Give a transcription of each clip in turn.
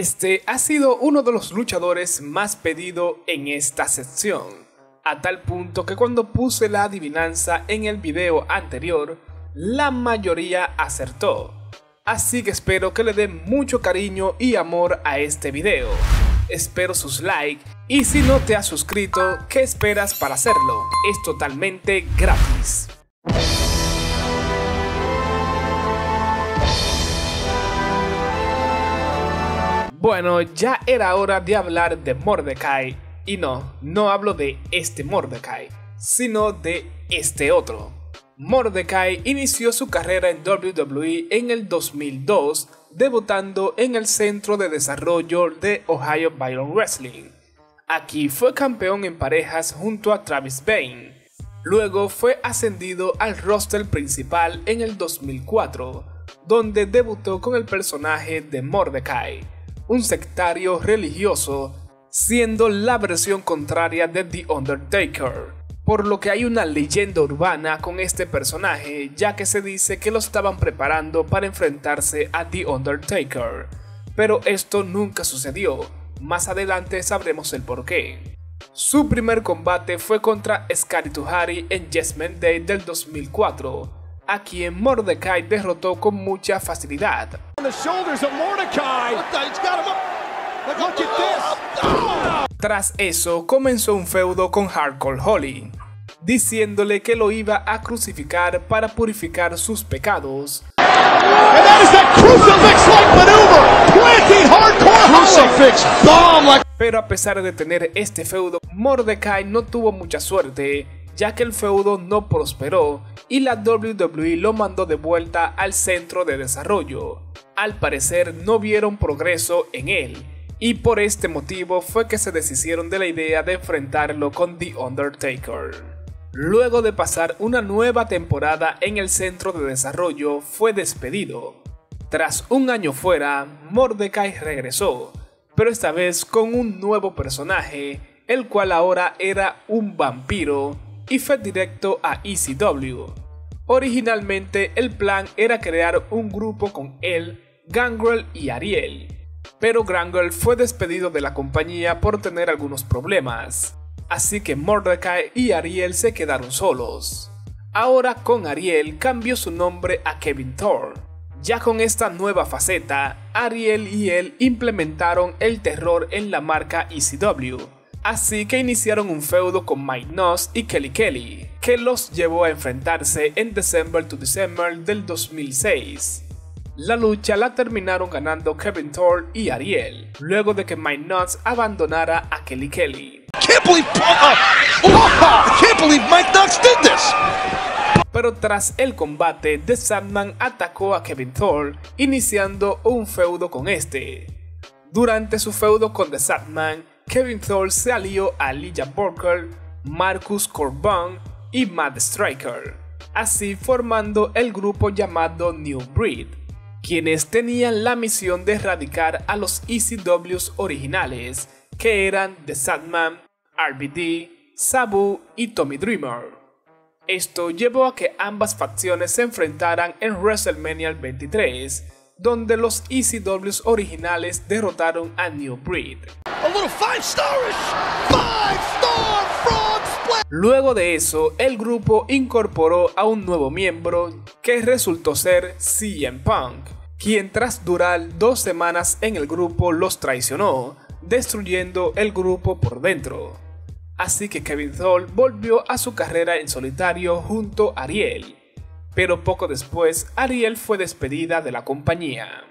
Este ha sido uno de los luchadores más pedido en esta sección, a tal punto que cuando puse la adivinanza en el video anterior, la mayoría acertó. Así que espero que le den mucho cariño y amor a este video. Espero sus likes y si no te has suscrito, ¿qué esperas para hacerlo? Es totalmente gratis. Bueno, ya era hora de hablar de Mordecai. Y no, no hablo de este Mordecai, sino de este otro. Mordecai inició su carrera en WWE en el 2002, debutando en el Centro de Desarrollo de Ohio Byron Wrestling. Aquí fue campeón en parejas junto a Travis Bain. Luego fue ascendido al roster principal en el 2004, donde debutó con el personaje de Mordecai un sectario religioso, siendo la versión contraria de The Undertaker. Por lo que hay una leyenda urbana con este personaje, ya que se dice que lo estaban preparando para enfrentarse a The Undertaker. Pero esto nunca sucedió, más adelante sabremos el porqué. Su primer combate fue contra Scary Tuhari en Judgment Day del 2004, a quien Mordecai derrotó con mucha facilidad. Tras eso comenzó un feudo con Hardcore Holly, diciéndole que lo iba a crucificar para purificar sus pecados. Pero a pesar de tener este feudo, Mordecai no tuvo mucha suerte, ya que el feudo no prosperó y la WWE lo mandó de vuelta al centro de desarrollo. Al parecer no vieron progreso en él, y por este motivo fue que se deshicieron de la idea de enfrentarlo con The Undertaker. Luego de pasar una nueva temporada en el centro de desarrollo, fue despedido. Tras un año fuera, Mordecai regresó, pero esta vez con un nuevo personaje, el cual ahora era un vampiro y fue directo a ECW. Originalmente el plan era crear un grupo con él, Gangrel y Ariel, pero Gangrel fue despedido de la compañía por tener algunos problemas, así que Mordecai y Ariel se quedaron solos. Ahora con Ariel cambió su nombre a Kevin Thor. Ya con esta nueva faceta, Ariel y él implementaron el terror en la marca ECW, Así que iniciaron un feudo con Mike Noss y Kelly Kelly, que los llevó a enfrentarse en December to December del 2006. La lucha la terminaron ganando Kevin Thor y Ariel, luego de que Mike Noss abandonara a Kelly Kelly. Pero tras el combate, The Sandman atacó a Kevin Thor, iniciando un feudo con este. Durante su feudo con The Sandman, Kevin Thor se alió a Lilla Borker, Marcus Corbin y Matt Striker, así formando el grupo llamado New Breed, quienes tenían la misión de erradicar a los ECWs originales, que eran The Sandman, RBD, Sabu y Tommy Dreamer. Esto llevó a que ambas facciones se enfrentaran en WrestleMania 23, donde los ECWs originales derrotaron a New Breed. Luego de eso, el grupo incorporó a un nuevo miembro que resultó ser CM Punk, quien tras durar dos semanas en el grupo los traicionó, destruyendo el grupo por dentro. Así que Kevin Thor volvió a su carrera en solitario junto a Ariel, pero poco después Ariel fue despedida de la compañía.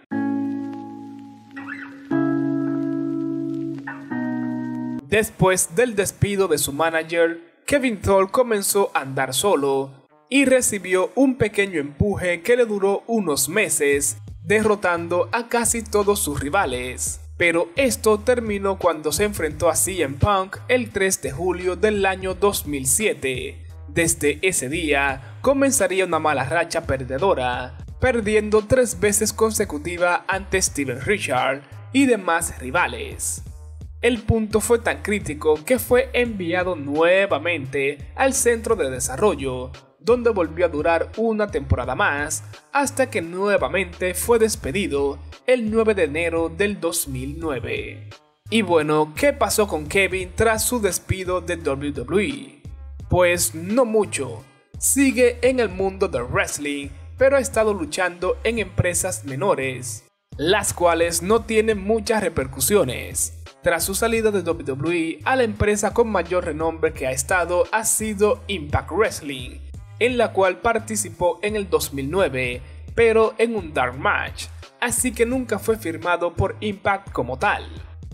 Después del despido de su manager, Kevin Thor comenzó a andar solo y recibió un pequeño empuje que le duró unos meses, derrotando a casi todos sus rivales. Pero esto terminó cuando se enfrentó a CM Punk el 3 de julio del año 2007. Desde ese día comenzaría una mala racha perdedora, perdiendo tres veces consecutiva ante Steven Richard y demás rivales. El punto fue tan crítico que fue enviado nuevamente al centro de desarrollo, donde volvió a durar una temporada más hasta que nuevamente fue despedido el 9 de enero del 2009. Y bueno, ¿qué pasó con Kevin tras su despido de WWE? Pues no mucho. Sigue en el mundo del wrestling, pero ha estado luchando en empresas menores, las cuales no tienen muchas repercusiones. Tras su salida de WWE a la empresa con mayor renombre que ha estado ha sido Impact Wrestling, en la cual participó en el 2009, pero en un dark match, así que nunca fue firmado por Impact como tal.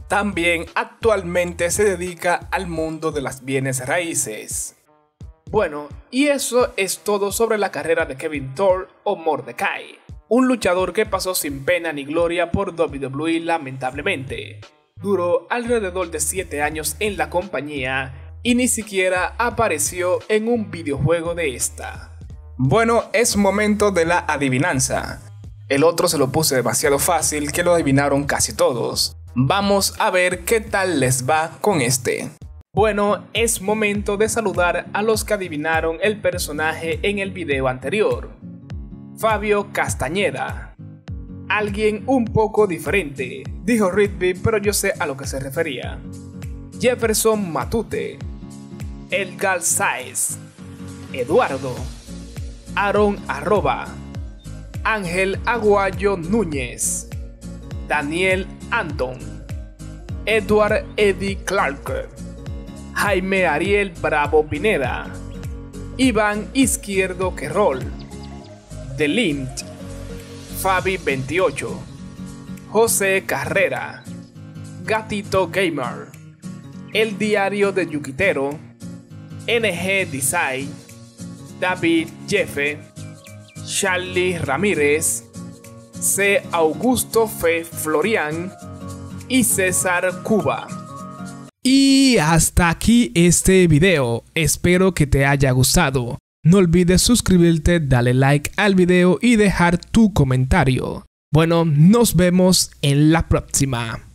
También actualmente se dedica al mundo de las bienes raíces. Bueno, y eso es todo sobre la carrera de Kevin Thor o Mordecai, un luchador que pasó sin pena ni gloria por WWE lamentablemente. Duró alrededor de 7 años en la compañía y ni siquiera apareció en un videojuego de esta. Bueno, es momento de la adivinanza. El otro se lo puse demasiado fácil que lo adivinaron casi todos. Vamos a ver qué tal les va con este. Bueno, es momento de saludar a los que adivinaron el personaje en el video anterior. Fabio Castañeda. Alguien un poco diferente, dijo Ridby, pero yo sé a lo que se refería. Jefferson Matute. Edgar Saez. Eduardo. Aaron Arroba. Ángel Aguayo Núñez. Daniel Anton, Edward Eddie Clark, Jaime Ariel Bravo Pineda, Iván Izquierdo Querrol, The Fabi 28, José Carrera, Gatito Gamer, El Diario de Yuquitero, NG Design, David Jefe, Charlie Ramírez, C. Augusto Fe Florian y César Cuba. Y hasta aquí este video, espero que te haya gustado. No olvides suscribirte, darle like al video y dejar tu comentario. Bueno, nos vemos en la próxima.